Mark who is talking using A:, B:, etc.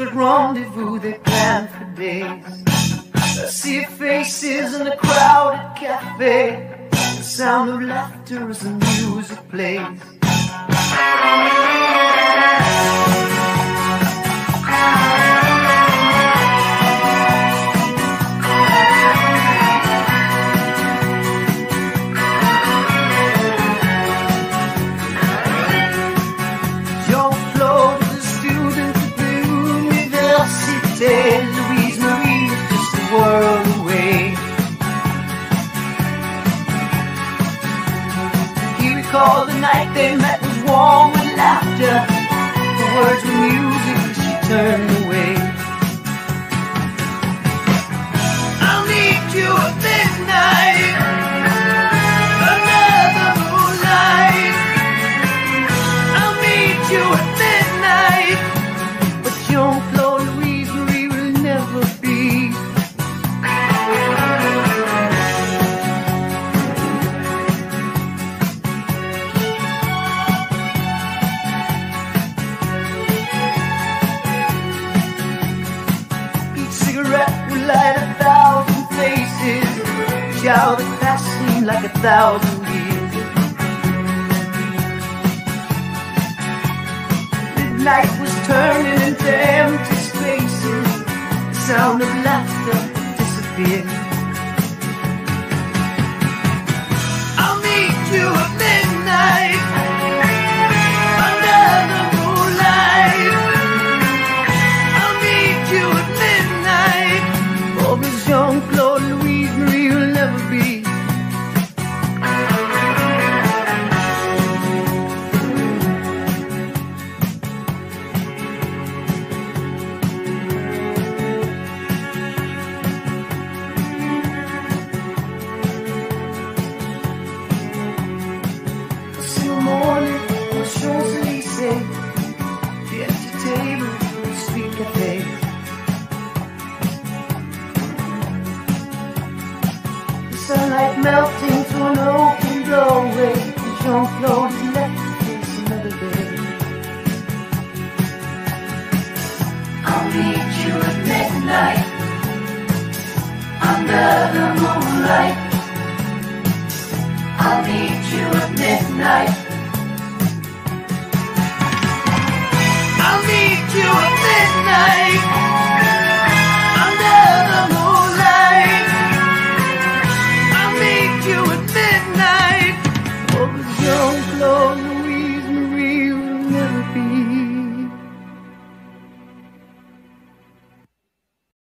A: rendezvous they planned for days. I see faces in a crowded cafe. The sound of laughter as the music plays. Université. Louise Marie just a world away. He recalled the night they met was warm with laughter. The words were music as she turned away. I'll meet you at midnight. Shower that past seemed like a thousand years. Midnight was turning into empty spaces. The sound of laughter disappeared. Melting through an open doorway, and Jean-Claude is left to face another day. I'll meet you at midnight, under the moonlight. I'll meet you at midnight.